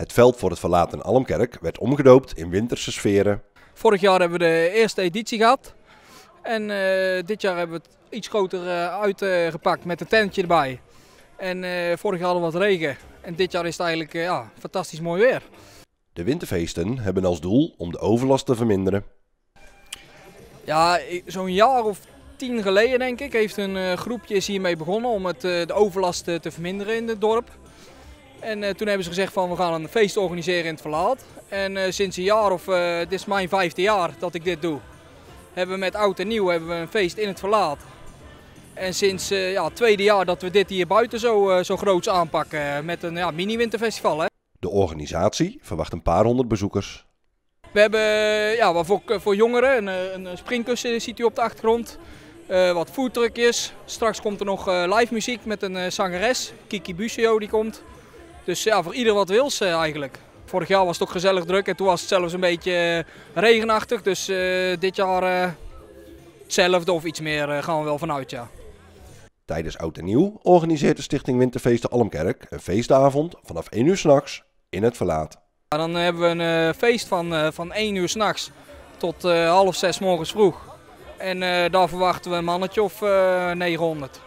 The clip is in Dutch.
Het veld voor het verlaten Almkerk werd omgedoopt in winterse sferen. Vorig jaar hebben we de eerste editie gehad. En eh, dit jaar hebben we het iets groter uh, uitgepakt met een tentje erbij. En uh, vorig jaar hadden we wat regen. En dit jaar is het eigenlijk ja, fantastisch mooi weer. De winterfeesten hebben als doel om de overlast te verminderen. Ja, zo'n jaar of tien geleden denk ik heeft een groepje is hiermee begonnen om het, de overlast te verminderen in het dorp. En toen hebben ze gezegd van we gaan een feest organiseren in het verlaat. En sinds een jaar of, dit is mijn vijfde jaar dat ik dit doe hebben we met oud en nieuw hebben we een feest in het verlaat. En sinds ja, het tweede jaar dat we dit hier buiten zo, zo groots aanpakken met een ja, mini-winterfestival. Hè. De organisatie verwacht een paar honderd bezoekers. We hebben ja, voor, voor jongeren een, een springkussen ziet u op de achtergrond. Uh, wat foodtruckjes. Straks komt er nog live muziek met een zangeres, Kiki Busio die komt. Dus ja, voor ieder wat wils eigenlijk. Vorig jaar was het ook gezellig druk en toen was het zelfs een beetje eh, regenachtig. Dus uh, dit jaar uh, hetzelfde of iets meer gaan we wel vanuit, ja. Tijdens Oud en Nieuw organiseert de Stichting Winterfeesten Almkerk een feestavond vanaf 1 uur s'nachts in het verlaat. Ja, dan hebben we een feest van, van 1 uur s'nachts tot half 6 morgens vroeg. En daar verwachten we een mannetje of 900.